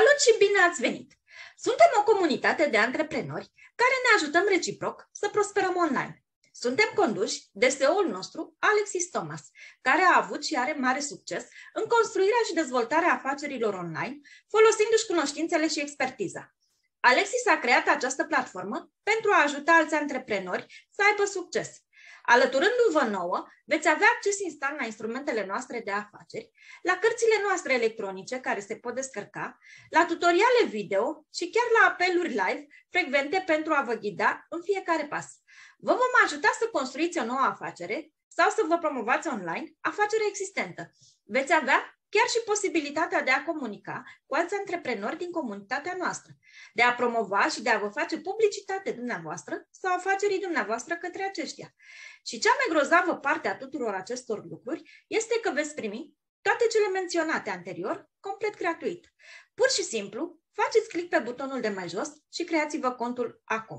Salut și bine ați venit! Suntem o comunitate de antreprenori care ne ajutăm reciproc să prosperăm online. Suntem conduși de CEO-ul nostru, Alexis Thomas, care a avut și are mare succes în construirea și dezvoltarea afacerilor online, folosindu-și cunoștințele și expertiza. Alexis a creat această platformă pentru a ajuta alți antreprenori să aibă succes. Alăturându-vă nouă, veți avea acces instant la instrumentele noastre de afaceri, la cărțile noastre electronice care se pot descărca, la tutoriale video și chiar la apeluri live frecvente pentru a vă ghida în fiecare pas. Vă vom ajuta să construiți o nouă afacere sau să vă promovați online afacerea existentă. Veți avea chiar și posibilitatea de a comunica cu alți antreprenori din comunitatea noastră, de a promova și de a vă face publicitate dumneavoastră sau afacerii dumneavoastră către aceștia. Și cea mai grozavă parte a tuturor acestor lucruri este că veți primi toate cele menționate anterior complet gratuit. Pur și simplu, faceți click pe butonul de mai jos și creați-vă contul acum.